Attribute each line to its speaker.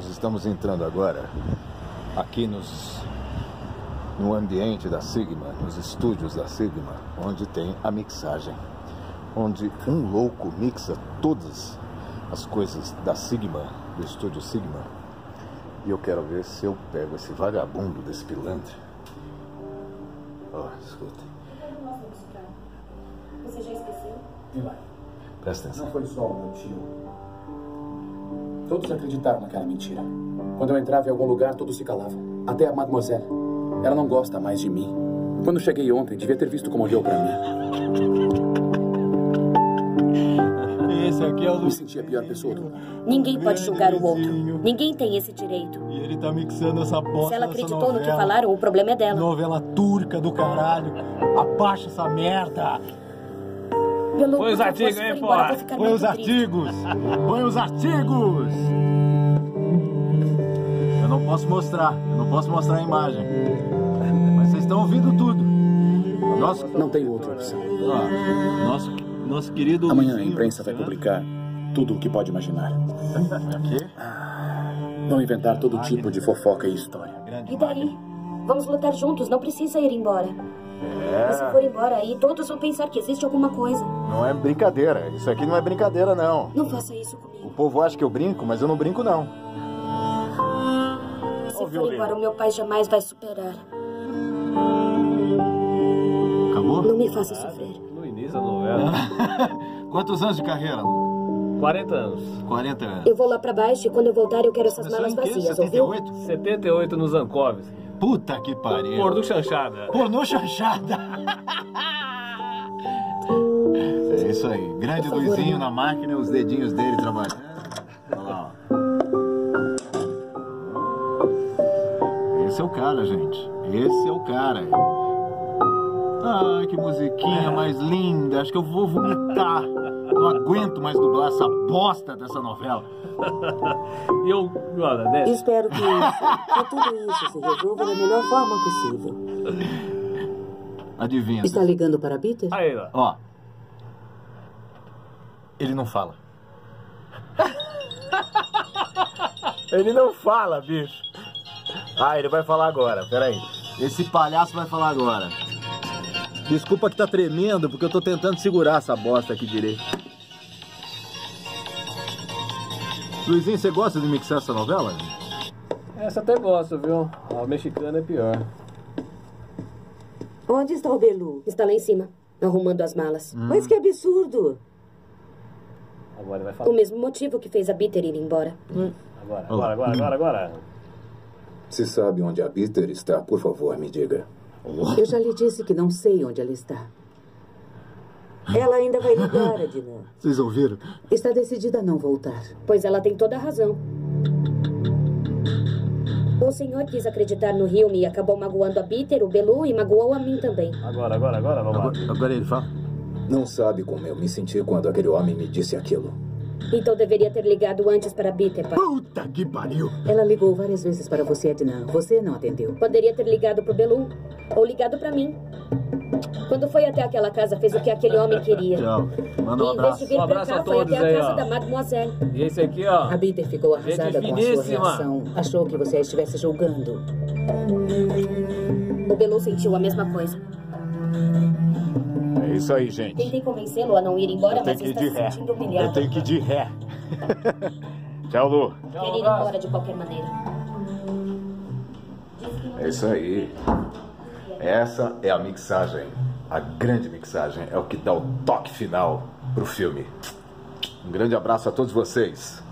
Speaker 1: nós estamos entrando agora aqui nos no ambiente da Sigma, nos estúdios da Sigma, onde tem a mixagem, onde um louco mixa todas as coisas da Sigma, do estúdio Sigma. E eu quero ver se eu pego esse vagabundo desse pilantre. Ó, oh, escuta.
Speaker 2: Você já esqueceu?
Speaker 3: Eli,
Speaker 1: Presta atenção.
Speaker 3: não foi só o meu tio. Todos acreditaram naquela mentira. Quando eu entrava em algum lugar, todos se calavam. Até a mademoiselle. Ela não gosta mais de mim. Quando cheguei ontem, devia ter visto como olhou pra mim.
Speaker 4: Esse aqui é o
Speaker 3: Me senti a pior pessoa do mundo.
Speaker 2: Ninguém pode julgar o outro. Ninguém tem esse direito.
Speaker 4: E ele tá mixando essa bosta
Speaker 2: Se ela acreditou no que
Speaker 4: novela.
Speaker 2: falaram, o problema é dela.
Speaker 4: Novela turca do caralho. Abaixa essa merda.
Speaker 2: Pelo
Speaker 5: Põe os artigos
Speaker 2: for embora,
Speaker 5: pô.
Speaker 4: Põe os
Speaker 2: triste.
Speaker 4: artigos. Põe os artigos. Eu não posso mostrar. Eu não posso mostrar a imagem. Mas vocês estão ouvindo tudo. Nosso,
Speaker 3: Não tem outra opção.
Speaker 4: ó, nosso, nosso querido.
Speaker 3: Amanhã a imprensa vai publicar tudo o que pode imaginar.
Speaker 4: Quê?
Speaker 3: Vão inventar todo tipo de fofoca e história.
Speaker 2: E daí? Vamos lutar juntos, não precisa ir embora.
Speaker 1: É.
Speaker 2: Se for embora aí, todos vão pensar que existe alguma coisa.
Speaker 1: Não é brincadeira. Isso aqui não é brincadeira, não.
Speaker 2: Não faça isso
Speaker 1: O
Speaker 2: comigo.
Speaker 1: povo acha que eu brinco, mas eu não brinco, não.
Speaker 2: Se for embora, o meu pai jamais vai superar.
Speaker 4: Acabou?
Speaker 2: Não me faça sofrer.
Speaker 5: No início da novela.
Speaker 4: Quantos anos de carreira, Lu?
Speaker 5: 40 anos.
Speaker 4: 40 anos.
Speaker 2: Eu vou lá pra baixo e quando eu voltar eu quero essas
Speaker 4: Começou
Speaker 2: malas vazias, ouviu?
Speaker 4: 78?
Speaker 5: 78 nos Ancoves.
Speaker 4: Puta que pariu.
Speaker 5: Por do chanchada.
Speaker 4: Pornô chanchada. É isso aí. Grande
Speaker 2: favor,
Speaker 4: Luizinho na máquina, os dedinhos dele trabalhando. Olha lá, ó. Esse é o cara, gente. Esse é o cara. Ai, que musiquinha mais linda. Acho que eu vou vomitar. Não aguento mais dublar essa bosta dessa novela.
Speaker 5: E eu, olha, né?
Speaker 6: Espero que, que tudo isso se resolva da melhor forma possível.
Speaker 4: Adivinha.
Speaker 6: Está ligando para Peter?
Speaker 5: Aí, ó.
Speaker 4: Ó. Ele não fala.
Speaker 1: Ele não fala, bicho. Ah, ele vai falar agora, peraí.
Speaker 4: Esse palhaço vai falar agora. Desculpa que tá tremendo, porque eu tô tentando segurar essa bosta aqui direito. Luizinho, você gosta de mixar essa novela?
Speaker 5: Essa até gosto, viu? A mexicana é pior.
Speaker 6: Onde está o Belu?
Speaker 2: Está lá em cima, arrumando as malas.
Speaker 6: Mas que absurdo!
Speaker 5: Agora vai
Speaker 2: O
Speaker 5: falar.
Speaker 2: mesmo motivo que fez a Bitter ir embora.
Speaker 5: Agora, agora, agora, agora, agora.
Speaker 3: Se sabe onde a Peter está, por favor, me diga.
Speaker 6: Eu já lhe disse que não sei onde ela está. Ela ainda vai ligar, Adnan.
Speaker 4: Vocês ouviram?
Speaker 6: Está decidida a não voltar.
Speaker 2: Pois ela tem toda a razão. O senhor quis acreditar no Hilme e acabou magoando a Bitter, o Belu e magoou a mim também.
Speaker 5: Agora, agora, agora, vamos lá.
Speaker 4: Agora, agora ele fala.
Speaker 3: Não sabe como eu me senti quando aquele homem me disse aquilo.
Speaker 2: Então deveria ter ligado antes para a Bitter. pai.
Speaker 4: Puta que pariu!
Speaker 6: Ela ligou várias vezes para você, Adnan. Você não atendeu.
Speaker 2: Poderia ter ligado pro Belu ou ligado para mim. Quando foi até aquela casa, fez o que aquele homem queria.
Speaker 4: Tchau. Manda
Speaker 2: E
Speaker 4: um
Speaker 2: em vez de
Speaker 4: abraço.
Speaker 2: vir
Speaker 5: Um
Speaker 2: pra
Speaker 5: abraço
Speaker 2: cá,
Speaker 5: a
Speaker 2: foi
Speaker 5: todos
Speaker 2: até a
Speaker 5: aí,
Speaker 2: casa
Speaker 5: ó.
Speaker 2: da Mademoiselle.
Speaker 5: E esse aqui, ó.
Speaker 6: A Peter ficou arrasada com a sua reação. Achou que você a estivesse julgando.
Speaker 2: O Belu sentiu a mesma coisa.
Speaker 1: É isso aí, gente.
Speaker 2: Tentei convencê-lo a não ir embora,
Speaker 1: Eu tenho
Speaker 2: mas
Speaker 1: que ir
Speaker 2: está
Speaker 1: de
Speaker 2: se
Speaker 1: ré.
Speaker 2: sentindo
Speaker 1: Eu
Speaker 2: humilhado.
Speaker 1: tenho que ir de ré. Tchau, Lu.
Speaker 2: Quer ir embora de qualquer maneira.
Speaker 1: É isso aí. Essa é a mixagem. A grande mixagem. É o que dá o toque final pro filme. Um grande abraço a todos vocês.